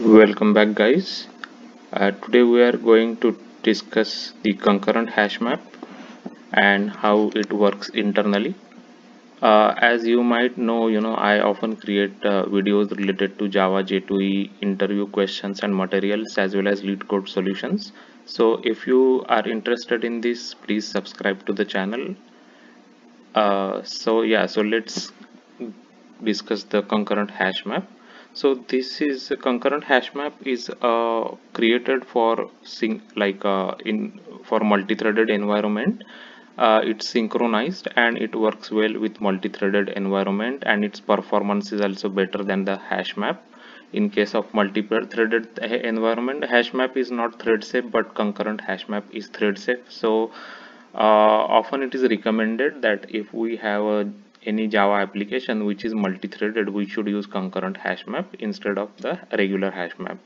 welcome back guys. Uh, today we are going to discuss the concurrent hash map and how it works internally. Uh, as you might know you know I often create uh, videos related to Java J2EE interview questions and materials as well as LeetCode solutions. So if you are interested in this please subscribe to the channel. Uh, so yeah so let's discuss the concurrent hash map so this is a concurrent hash map is uh, created for sync like uh, in for multi-threaded environment. Uh, it's synchronized and it works well with multi-threaded environment and its performance is also better than the hash map. In case of multi-threaded environment hash map is not thread safe but concurrent hash map is thread safe. So uh, often it is recommended that if we have a any Java application which is multi-threaded we should use concurrent hash map instead of the regular hash map.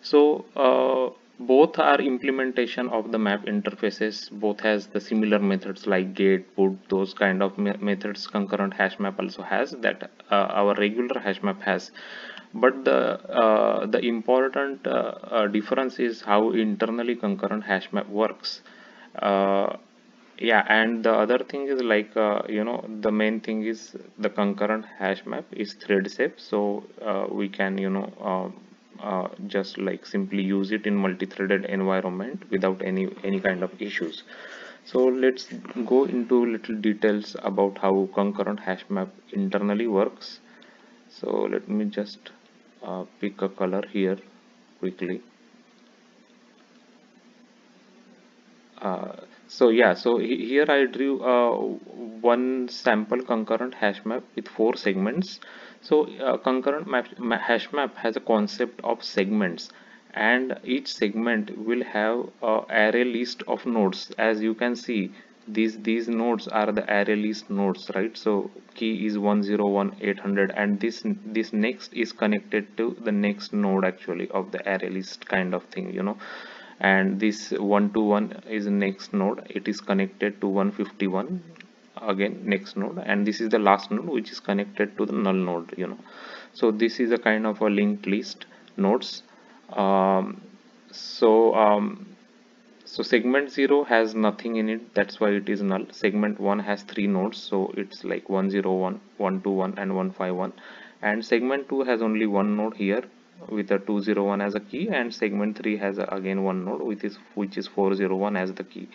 So uh, both are implementation of the map interfaces. Both has the similar methods like get put those kind of me methods concurrent hash map also has that uh, our regular hash map has. But the uh, the important uh, uh, difference is how internally concurrent hash map works. Uh, yeah and the other thing is like uh, you know the main thing is the concurrent hash map is thread safe so uh, we can you know uh, uh just like simply use it in multi-threaded environment without any any kind of issues. So let's go into little details about how concurrent hash map internally works. So let me just uh, pick a color here quickly. Uh, so yeah so here I drew uh, one sample concurrent hash map with four segments. So uh, concurrent map, hash map has a concept of segments and each segment will have a array list of nodes. As you can see these these nodes are the array list nodes right? So key is 101800 and this this next is connected to the next node actually of the array list kind of thing you know and this 121 is next node. It is connected to 151 again next node. And this is the last node which is connected to the null node you know. So this is a kind of a linked list nodes. Um, so um, so segment 0 has nothing in it. That's why it is null. Segment 1 has three nodes. So it's like 101 121 and 151 and segment 2 has only one node here with a 201 as a key and segment 3 has a, again one node which is which is 401 as the key.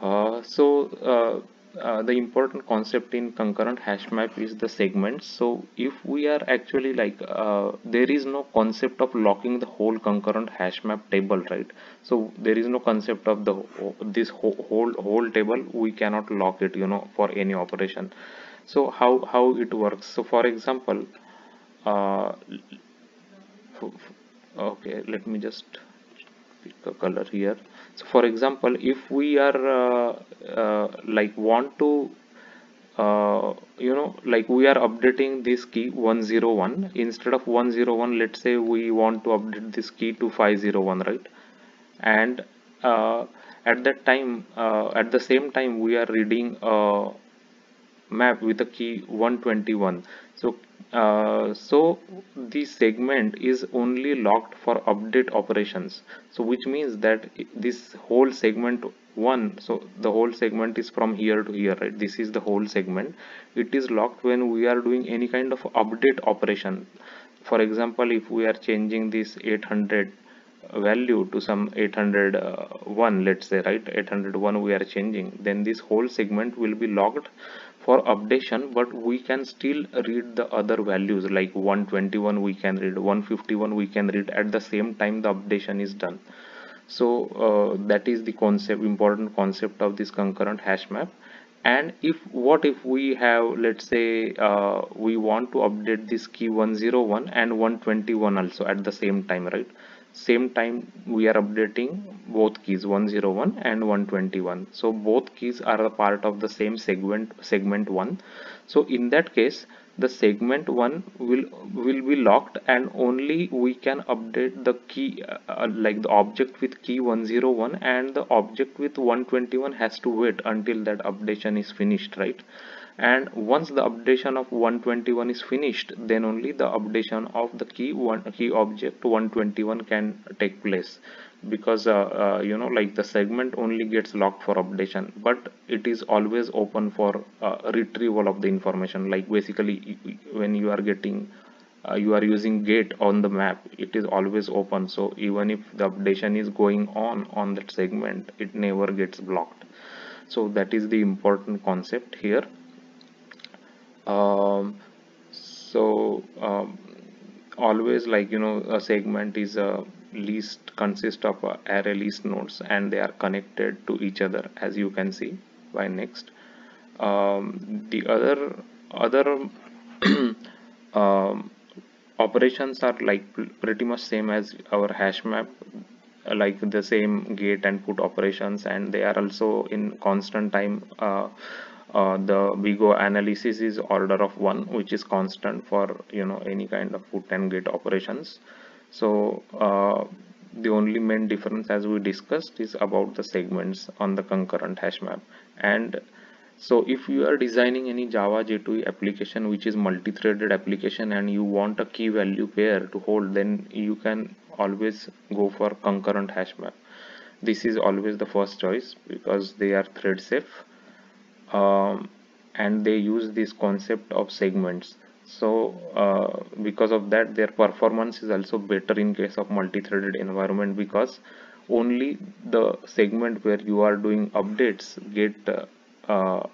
Uh, so uh, uh, the important concept in concurrent hash map is the segments so if we are actually like uh, there is no concept of locking the whole concurrent hash map table right? So there is no concept of the this whole whole, whole table. We cannot lock it you know for any operation. So how how it works? So for example uh, okay let me just pick a color here. So for example if we are uh, uh, like want to uh, you know like we are updating this key 101 instead of 101 let's say we want to update this key to 501 right? And uh, at that time uh, at the same time we are reading a map with the key 121 so uh, so the segment is only locked for update operations. So which means that this whole segment one so the whole segment is from here to here right? This is the whole segment. It is locked when we are doing any kind of update operation. For example if we are changing this 800 value to some 801 let's say right? 801 we are changing then this whole segment will be locked for updation but we can still read the other values like 121 we can read 151 we can read. At the same time the updation is done. So uh, that is the concept important concept of this concurrent hash map. And if what if we have let's say uh, we want to update this key 101 and 121 also at the same time right same time we are updating both keys 101 and 121 so both keys are a part of the same segment segment 1 so in that case the segment 1 will will be locked and only we can update the key uh, like the object with key 101 and the object with 121 has to wait until that updation is finished right and once the updation of 121 is finished then only the updation of the key one key object 121 can take place. Because uh, uh, you know like the segment only gets locked for updation but it is always open for uh, retrieval of the information. Like basically when you are getting uh, you are using get on the map it is always open. So even if the updation is going on on that segment it never gets blocked. So that is the important concept here um, so um, always like you know a segment is a list consists of array list nodes and they are connected to each other as you can see. By next? Um, the other other um, operations are like pretty much same as our hash map like the same get and put operations and they are also in constant time uh, uh, the Big O analysis is order of one which is constant for you know any kind of put and get operations. So uh, the only main difference as we discussed is about the segments on the concurrent hash map. And so if you are designing any java j2ee application which is multi-threaded application and you want a key value pair to hold then you can always go for concurrent hash map. This is always the first choice because they are thread safe um, and they use this concept of segments. So uh, because of that their performance is also better in case of multi-threaded environment because only the segment where you are doing updates get uh, uh,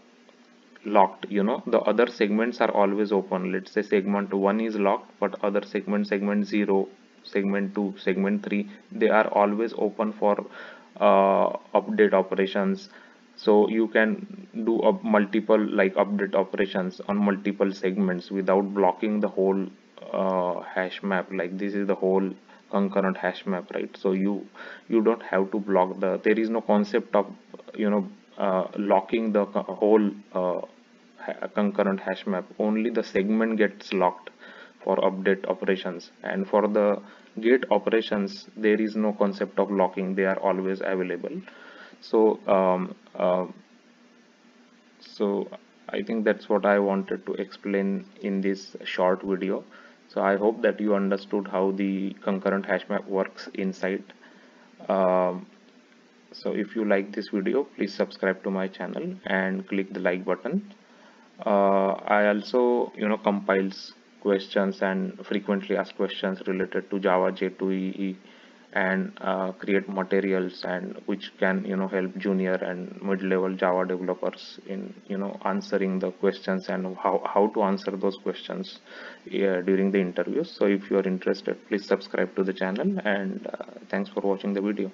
locked you know. The other segments are always open. Let's say segment 1 is locked but other segment segment 0 segment 2 segment 3 they are always open for uh, update operations so you can do a multiple like update operations on multiple segments without blocking the whole uh, hash map. Like this is the whole concurrent hash map right? So you you don't have to block the there is no concept of you know uh, locking the whole uh, concurrent hash map. Only the segment gets locked for update operations. And for the get operations there is no concept of locking. They are always available. So um, uh, so I think that's what I wanted to explain in this short video. So I hope that you understood how the concurrent hash map works inside. Um, so if you like this video please subscribe to my channel and click the like button. Uh, I also you know compiles questions and frequently asked questions related to Java J2EE and uh, create materials and which can you know help junior and mid-level Java developers in you know answering the questions and how, how to answer those questions yeah, during the interviews. So if you are interested please subscribe to the channel and uh, thanks for watching the video